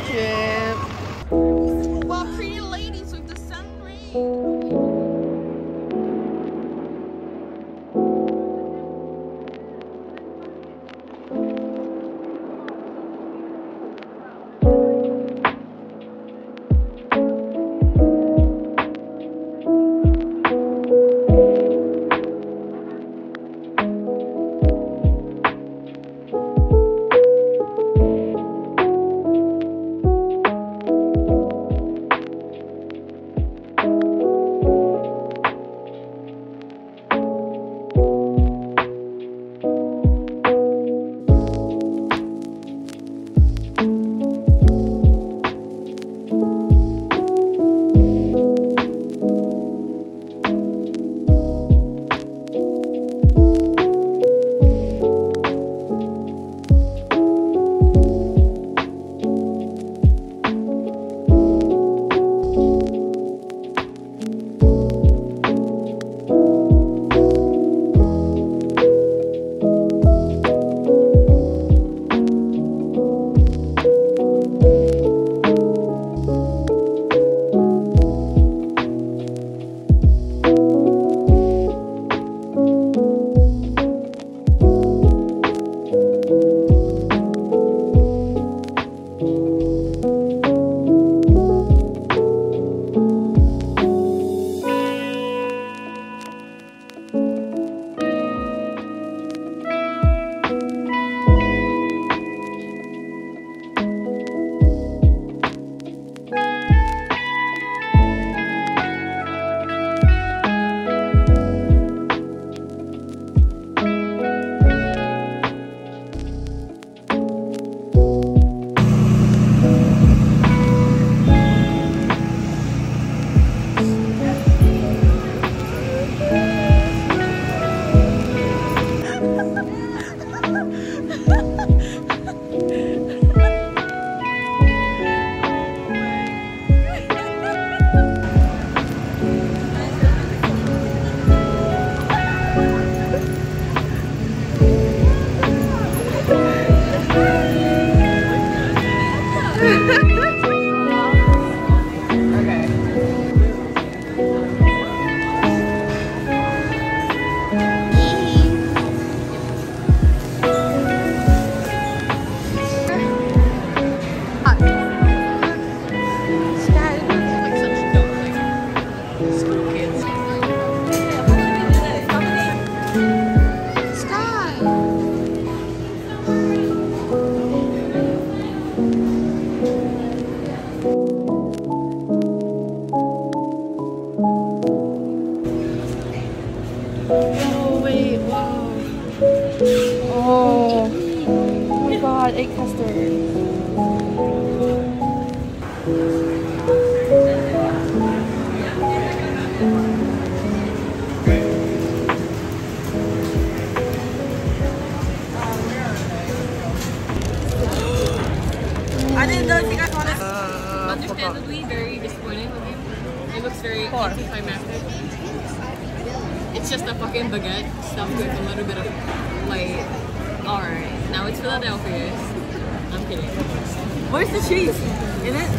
field trip. Oh wait, wow. Oh. Oh my god, egg custard. I didn't know you guys wanted Understandably, very disappointing of you. It looks very anticlimactic. It's just a fucking baguette stuffed with a little bit of light. Alright, now it's Philadelphia. I'm kidding. Where's the cheese? In it?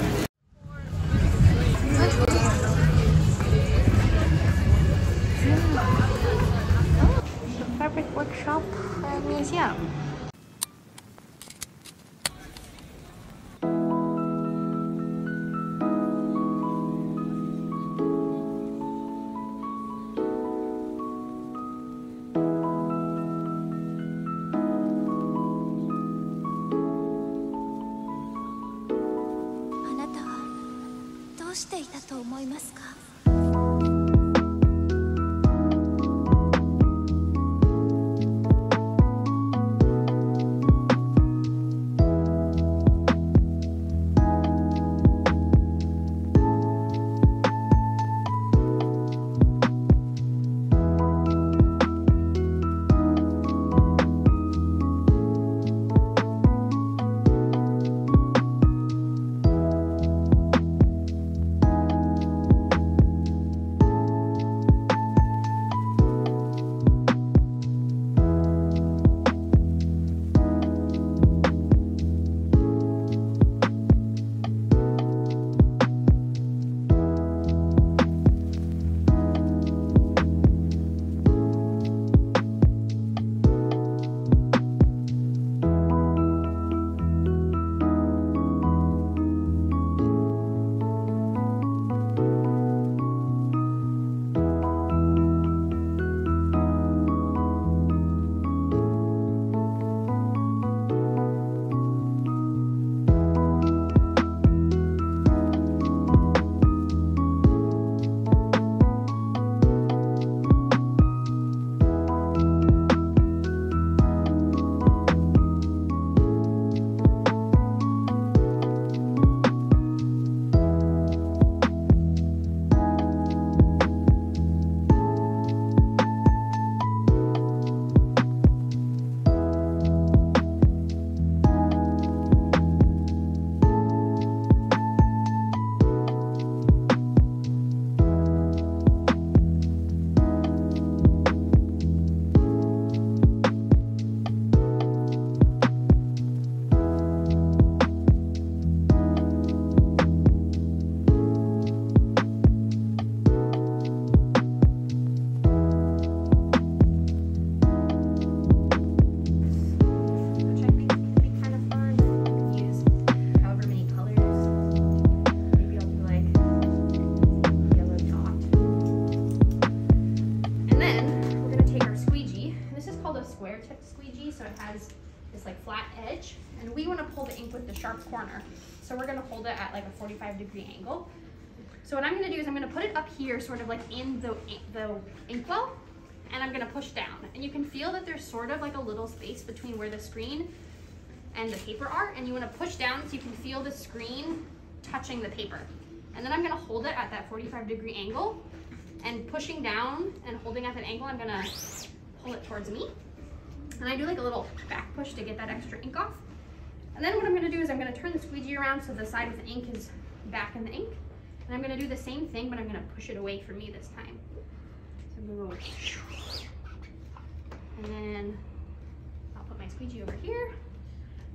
The fabric workshop museum.「と思いますか?」「this like flat edge, and we want to pull the ink with the sharp corner. So we're gonna hold it at like a 45 degree angle. So what I'm gonna do is I'm gonna put it up here, sort of like in the, the inkwell, and I'm gonna push down. And you can feel that there's sort of like a little space between where the screen and the paper are, and you wanna push down so you can feel the screen touching the paper. And then I'm gonna hold it at that 45 degree angle, and pushing down and holding at that angle, I'm gonna pull it towards me. And I do like a little back push to get that extra ink off. And then what I'm gonna do is I'm gonna turn the squeegee around so the side with the ink is back in the ink. And I'm gonna do the same thing, but I'm gonna push it away from me this time. So I'm gonna go, and then I'll put my squeegee over here.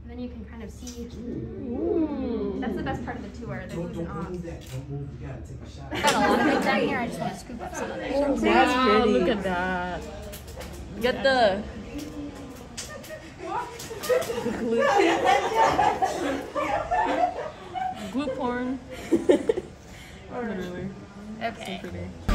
And then you can kind of see, that's the best part of the tour, the Don't, moves don't and move that. Don't move. You gotta take a shot. Got a lot of it down here, I just wanna scoop up some of it. That's pretty. Look at that. Get the glue. glue porn. Literally. Okay. Pretty.